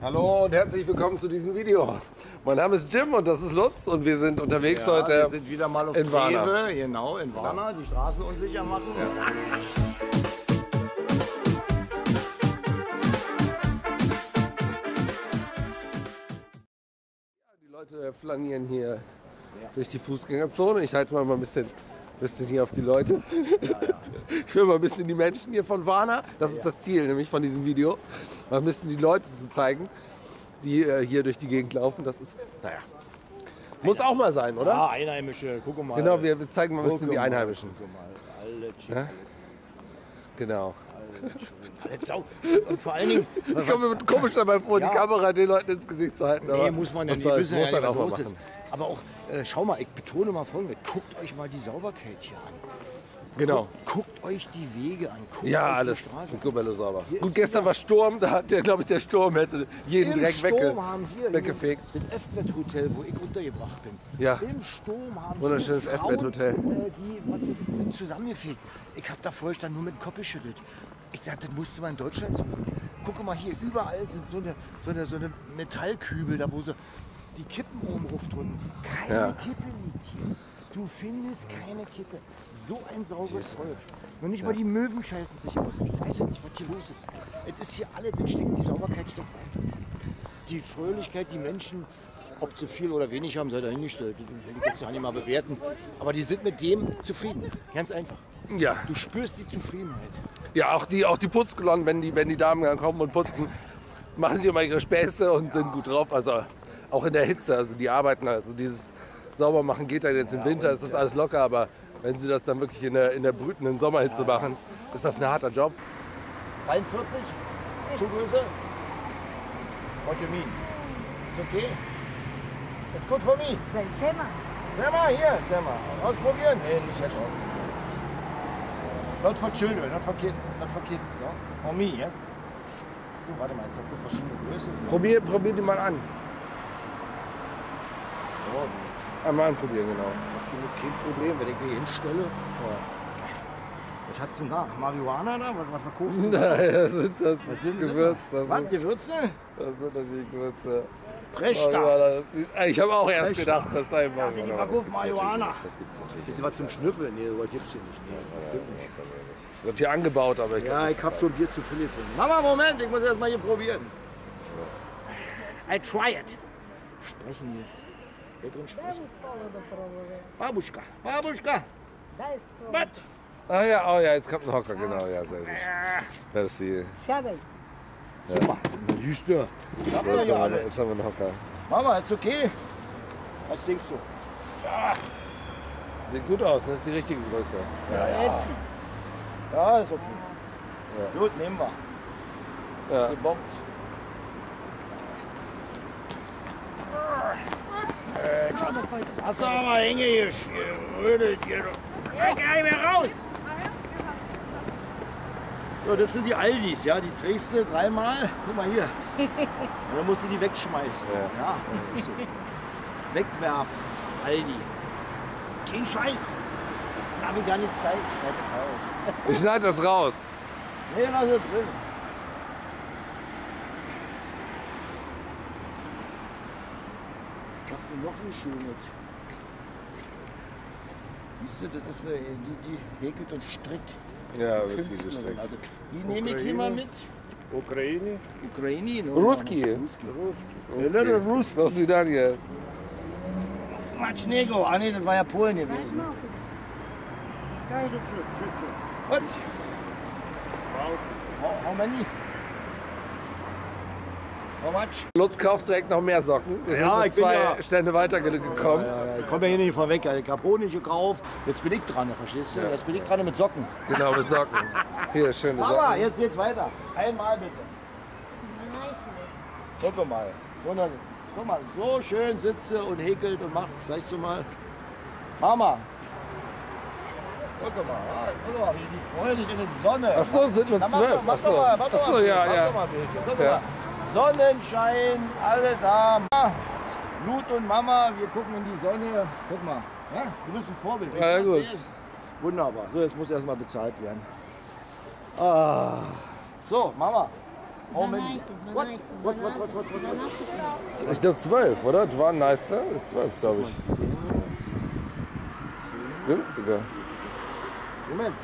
Hallo und herzlich willkommen zu diesem Video. Mein Name ist Jim und das ist Lutz und wir sind unterwegs Ja, heute. wir sind wieder mal auf in Warna. Treve, genau, in Warna, die Straßen unsicher machen. Die Leute flanieren hier durch die Fußgängerzone. Ich halte mal mal ein bisschen, bisschen hier auf die Leute. Ich will mal ein bisschen die Menschen hier von Warna. Das ist das Ziel nämlich von diesem Video. Mal ein bisschen die Leute zu zeigen, die äh, hier durch die Gegend laufen. Das ist, naja, muss auch mal sein, oder? Ja, Einheimische, guck mal. Genau, wir, zeigen mal ein bisschen die Einheimischen. Guck mal, alle Ja? Genau. alle Sau. Und vor allen Dingen, Ich komme mir komisch dabei vor, Ja. die Kamera den Leuten ins Gesicht zu halten. nee, muss man ja nicht wissen, muss ja, nicht, was los ist. machen. Aber auch, äh, schau mal, ich betone mal folgendes, guckt euch mal die Sauberkeit hier an. Genau. Guckt euch die Wege an. Guckt Ja, alles. Mal, sauber. Hier Gut, gestern war Sturm, da hat der, glaube ich, der Sturm hätte jeden Im Dreck Sturm wegge haben hier weggefegt. Das F-Bett Hotel, wo ich untergebracht bin. Ja. Im Sturm haben Wunderschönes F-Bett Hotel. Äh, die was zusammengefegt. Ich habe da vorher stand nur mit dem Kopf geschüttelt. Ich dachte, das musste man in Deutschland so machen. Guck mal hier, überall sind so eine, so eine, so eine Metallkübel, da wo sie die Kippen oben drücken. Keine Ja. Kippe liegt hier. Du findest keine Kippe. So ein sauberes Volk. Noch nicht mal die Möwen scheißen sich aus. Ich weiß ja nicht, was hier los ist. Es ist hier alle, das steckt, die Sauberkeit steckt ein. Die Fröhlichkeit, die Menschen, ob sie viel oder wenig haben, sei dahingestellt. Will ich jetzt ja nicht mal bewerten. Aber die sind mit dem zufrieden. Ganz einfach. Ja. Du spürst die Zufriedenheit. Ja, auch die, auch die Putzkolonnen, wenn die, wenn die Damen dann kommen und putzen, machen sie immer ihre Späße und sind gut drauf. Also auch in der Hitze, also die arbeiten, also dieses Saubermachen geht dann jetzt im Winter, ist das alles locker, aber wenn sie das dann wirklich in der, in der brütenden Sommerhitze machen, ist das ein harter Job. 43? Schuhgröße? What you mean? It's okay? It's good for me. Sag mal, hier, mal. Ausprobieren? Nee, nicht jetzt auch. Not for children, not for, kid, not for kids. Ja? For me, yes? Achso, warte mal, jetzt hat sie verschiedene Größen. Probier, probier die mal an. Oh, Einmal anprobieren, genau. habe kein Problem, wenn ich mich hinstelle. Was hat's denn da? Marihuana da? Was, was verkauft sie? Nein, das sind das Was ist sind denn Gewürz. das? Das, Was, ist, Gewürze? das sind natürlich Gewürze. Presta. Das ist- Ich habe auch erst Presta. gedacht, das sei die Marihuana. Das gibt's Marihuana. natürlich nicht. Das gibt's natürlich Jetzt was zum Schnüffeln? Nee, sowas gibt's hier nicht. Nee, stimmt nicht. nicht. Wird hier angebaut, aber ich glaub, Ja, ich hab schon Bier zu viel getrunken. Mama, Moment, ich muss erst mal hier probieren. I try it. Sprechen hier. Wer drin sprechen? Babuschka, Babuschka, Дай was? Ah ja, oh ja, jetzt kommt ein Hocker, genau, ja, sehr gut. Das ist die. Сядай. Guck mal, siehst du. Hab Jetzt ja haben, wir, alles. jetzt haben wir einen Hocker. Mama, ist okay. Was denkst du? Sieht gut aus, das ist die richtige Größe. Ja, ist okay. Gut, nehmen wir. Ja. Sie bombt. Hast du aber Hänge hier gerödelt hier. Ich geh nicht mehr raus. So, das sind die Aldis, ja, die trägst du dreimal. Guck mal hier. Und dann musst du die wegschmeißen. Ja. Ja, das ist so. Wegwerf, Aldi. Kein Scheiß. Darf ich gar nicht zeigen. Schneid das raus. Ich schneide das raus. Nee, lass es drin. Was ist denn noch ein schönes? Siehst du, das ist eine, die, die häkelt und strickt. Ja, wird die Künstlerin. gestrickt. Also, die nehme ich hier mal mit. Ukraine. Ukraini, ne? Ruski. Ruski. Ist Daniel. Smacznego. Ah nee, das war ja Polen gewesen. What? How, how many? Lutz kauft direkt noch mehr Socken. Wir sind Ja, nur zwei ja- Stände weiter ge- gekommen. Ja, ja, ich komme ja hier nicht vorweg. Ich habe Honig gekauft. Jetzt bin ich dran, verstehst du? Jetzt bin ich dran mit Socken. Genau, mit Socken. Hier, schöne Aber Socken. jetzt geht's weiter. Einmal bitte. Guck mal. Guck mal, so schön sitze und häkelt und macht. Zeigst du mal. Mama. Guck mal, ah, guck mal, wie die freuen sich in der Sonne. Ach so, sind wir mach zwölf. Mach doch mal, mach doch Ach so, mal, ja, mach ja. doch mal Bildchen. Guck Ja. mal. Sonnenschein, alle da. Lut und Mama, wir gucken in die Sonne. Guck mal, ja, du bist ein Vorbild. Ja, ja, gut. Wunderbar. So, jetzt muss erstmal bezahlt werden. Ah. So, Mama. How many? Bananas, What? bananas, What, what, what, what, what, what? bananas. Ich glaube zwölf, oder? Das war ein nice, ist zwölf, glaube ich. Ist günstiger. Moment.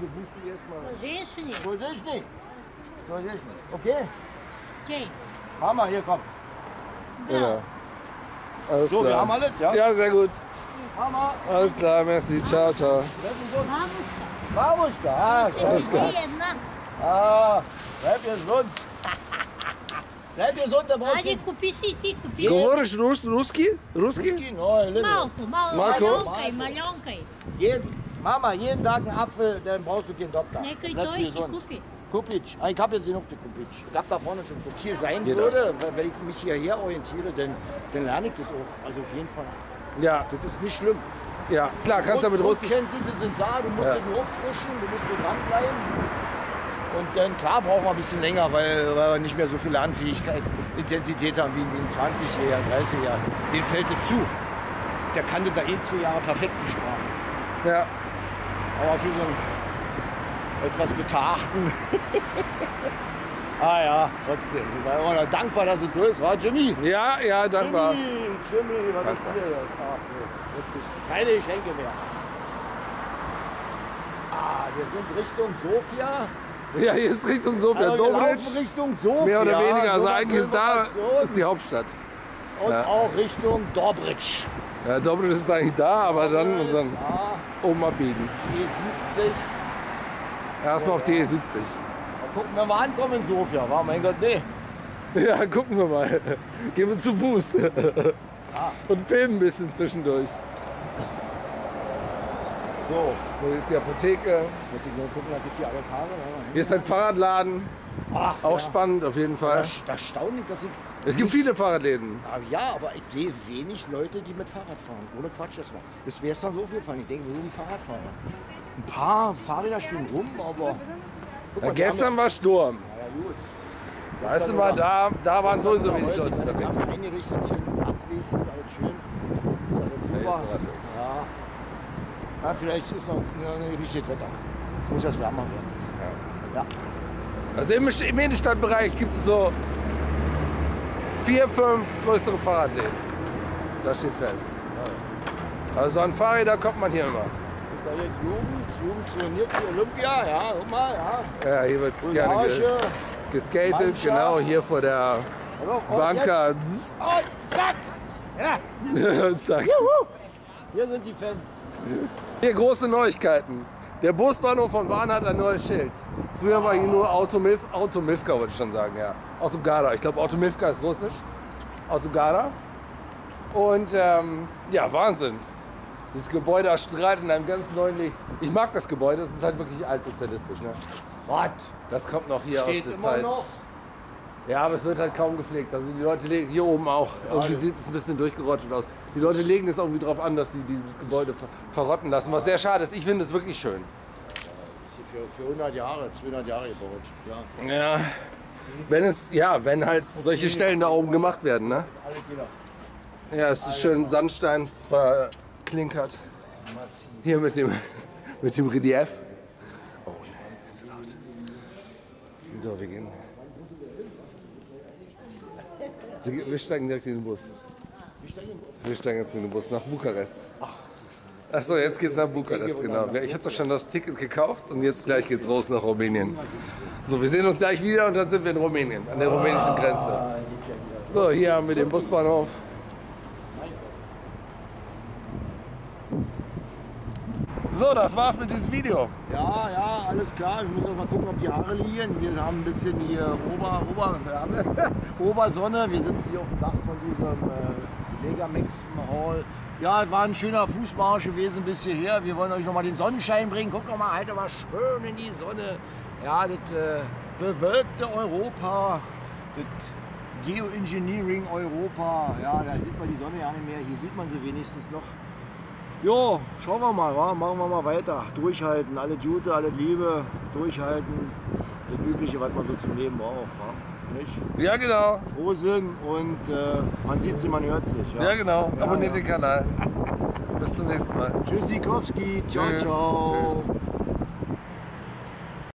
Bustu jesmo... Sozješnji. Sozješnji? Sozješnji. Okej? Okay? Mama, hier komm. Ja. Genau. Alles so, wir haben alles, ja? Ja, sehr gut. Mama. Alles klar, merci. Ciao, ciao. Babuschka. Ah, Babuschka. É, ah, bleib gesund. Bleib gesund, da brauchst du... kupi si ti, kupi. Govoriš rus, ruski? Ruski? Ruski, no, je lepo. Malko, malo, Malko? maljonkaj, maljonkaj. Jedno. Mama, jeden Tag einen Apfel, dann brauchst du keinen Doktor. To ih gesund. kupi. Kupic. Ah, Ich habe jetzt genug, der Kupic. Ich habe da vorne schon Kupic. Hier sein Jeder. würde, wenn ich mich hierher orientiere, dann, dann lerne ich das auch. Also auf jeden Fall. Ja, Das ist nicht schlimm. ja. Klar, kannst du mit Russisch. Grundkenntnisse sind da, du musst Ja. nur auffrischen, du musst nur dranbleiben. Und dann, klar, brauchen wir ein bisschen länger, weil, weil wir nicht mehr so viel Lernfähigkeit, Intensität haben wie, wie ein 20-Jähriger, 30-Jähriger. Den fällt es zu. Der kannte da eh zwei Jahre perfekt die Sprache. Ja. Aber für so einen etwas betagten. ah ja, trotzdem. Ich war immer noch dankbar, dass es so ist, war Jimmy? Ja, ja, dankbar. Jimmy, Jimmy, was ist Dankbar. hier? Ach, nee. Keine Geschenke mehr. Ah, wir sind Richtung Sofia. Ja, hier ist Richtung Sofia. Also Dobritsch. Richtung Sofia. Mehr oder weniger. Also eigentlich ist da ist die Hauptstadt. Und ja. auch Richtung Dobritsch. Ja, Dobritsch ist eigentlich da, aber dann und dann oben abbiegen. E70. Erstmal auf die E70. Mal gucken, wir ankommen in Sofia. War mein Gott, nee. Ja, gucken wir mal. Gehen wir zu Fuß. Und filmen ein bisschen zwischendurch. So, So hier ist die Apotheke. ich nur gucken, dass ich hier alles habe. Hier ist ein Fahrradladen. Ach, Auch ja. spannend auf jeden Fall. Das ist erstaunlich, dass ich. Es gibt viele Fahrradläden. Ah, Ja, aber ich sehe wenig Leute, die mit Fahrrad fahren. Ohne Quatsch das war. Das wäre dann so aufgefallen. Ich denke, wir sind Fahrradfahrer. Ein paar Fahrräder stehen rum, aber. Guck Ja, mal, haben gestern war Sturm. Ja, ja, gut. Weißt du mal, da, da waren sowieso wenig heute, Leute dann unterwegs. Eingerichtet, schön Radweg, ist alles schön. Ist alles super. Ja. ja, vielleicht ist noch ein richtiges Wetter. Muss das wärmer werden. Ja. Also im, im Innenstadtbereich gibt es so vier, fünf größere Fahrradläden. Das steht fest. Also an Fahrräder kommt man hier immer. Da jetzt Jugend, Jugend trainiert für Olympia, ja, guck mal, ja. Ja, hier wird gerne ge geskatet, Mannschaft. genau hier vor der Hallo, und Banker. jetzt- Und zack! Ja, Zack. juhu. Hier sind die Fans. Hier große Neuigkeiten. Der Busbahnhof von Warn hat ein neues Schild. Früher war hier nur Automilf, Automilfka wollte ich schon sagen, ja. Autogara. Ich glaube Automilfka ist russisch. Autogara. Und ähm, ja, Wahnsinn. Dieses Gebäude erstrahlt in einem ganz neuen Licht. Ich mag das Gebäude, es ist halt wirklich altsozialistisch. Ne? Was? Das kommt noch hier Steht aus der Zeit. noch? Ja, aber es wird halt kaum gepflegt. Also die Leute legen hier oben auch. Irgendwie das- sieht es ein bisschen durchgerottet aus. Die Leute legen es irgendwie darauf an, dass sie dieses Gebäude ver verrotten lassen, was sehr schade ist. Ich finde es wirklich schön. Für, für 100 Jahre, 200 Jahre gebaut. Ja. Ja. Wenn es, ja, wenn halt solche Stellen da oben gemacht werden, ne? Ja, es ist schön Sandstein verklinkert. Hier mit dem, mit dem Relief. Oh, ist so laut. So, wir gehen. Wir, wir steigen direkt in den Bus. Wir steigen jetzt in den Bus nach Bukarest. Achso, jetzt geht's nach Bukarest, genau. Ich doch schon das Ticket gekauft und jetzt gleich geht's raus nach Rumänien. So, wir sehen uns gleich wieder und dann sind wir in Rumänien, an der rumänischen Grenze. So, hier haben wir den Busbahnhof. So, das war's mit diesem Video. Ja, ja, alles klar. Ich muss auch mal gucken, ob die Haare liegen. Wir haben ein bisschen hier Ober, Ober, Obersonne. Wir sitzen hier auf dem Dach von diesem äh, Megamex Hall. Ja, es war ein schöner Fußmarsch gewesen bis hierher. Wir wollen euch noch mal den Sonnenschein bringen. Guckt doch mal, halt mal schön in die Sonne. Ja, das äh, bewölkte Europa, das Geoengineering Europa. Ja, da sieht man die Sonne ja nicht mehr. Hier sieht man sie wenigstens noch. Jo, schauen wir mal, wa? machen wir mal weiter. Durchhalten, alle Gute, alle Liebe, durchhalten. Das Übliche, was man so zum Leben braucht. Wa? Nicht? Ja, genau. Frohsinn und äh, man sieht sie, man hört sich. Ja, Ja, genau. Ja, Abonniert ja. den Kanal. Bis zum nächsten Mal. Tschüssikowski, ciao, Tschüss. ciao. Tschüss.